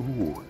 Ooh,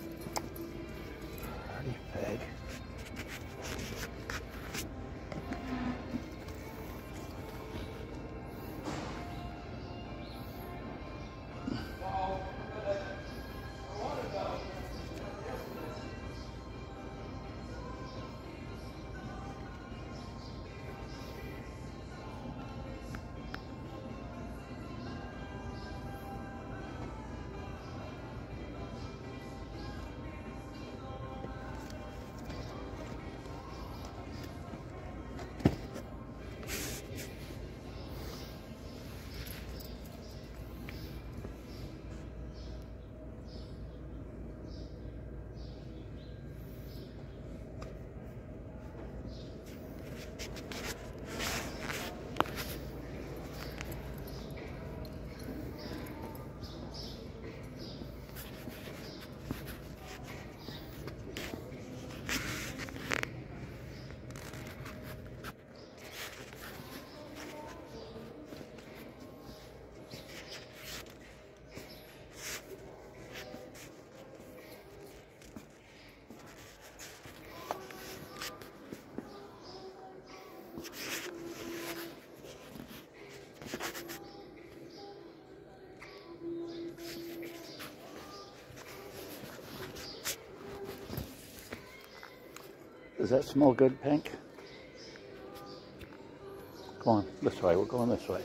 Does that smell good, Pink? Go on, this way. We're going this way.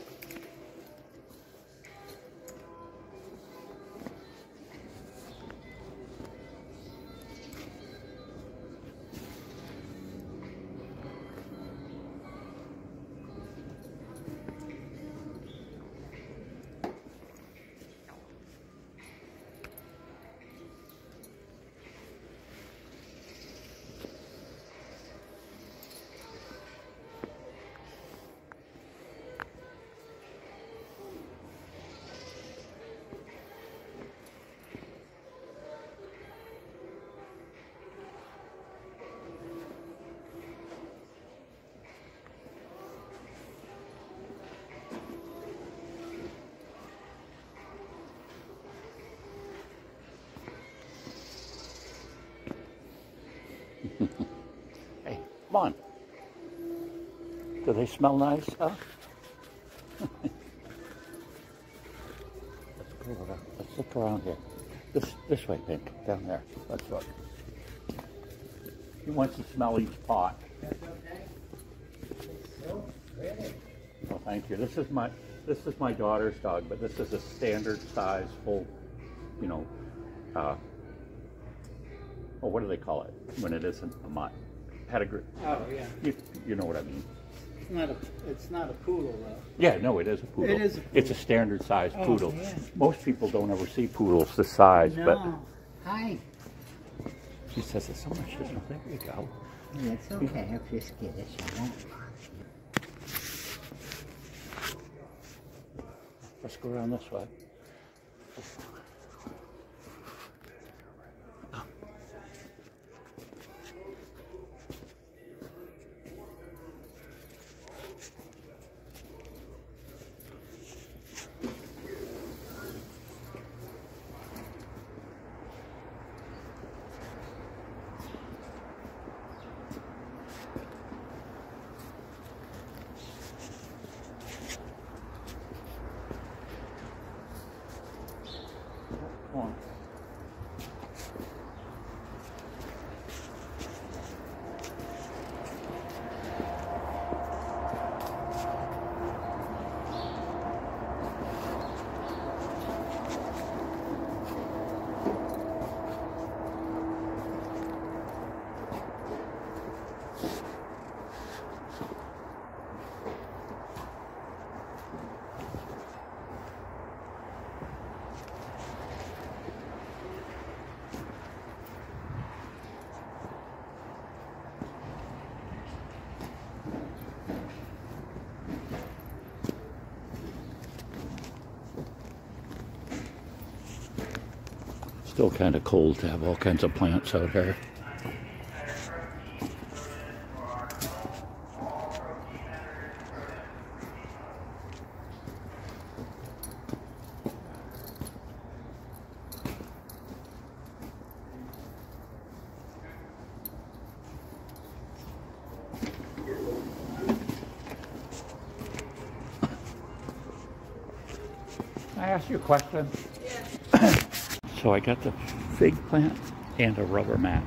Come on. Do they smell nice, huh? let's. Let's look around here. This this way, Pink. Down there. Let's look. He wants to smell each pot. Oh, thank you. This is my this is my daughter's dog, but this is a standard size, full, you know, uh, oh, what do they call it when it isn't a mutt? Pedigree. Oh, yeah. You, you know what I mean? It's not a, it's not a poodle though. Yeah, no, it is a poodle. It is a It's a standard size Oh, poodle. yeah. Most people don't ever see poodles this size, but Hi. she says it's so much. There you go. It's okay. If you're skittish, I won't. Let's go around this way. Come Still kind of cold to have all kinds of plants out here. Can I ask you a question? So I got the fig plant and a rubber mat.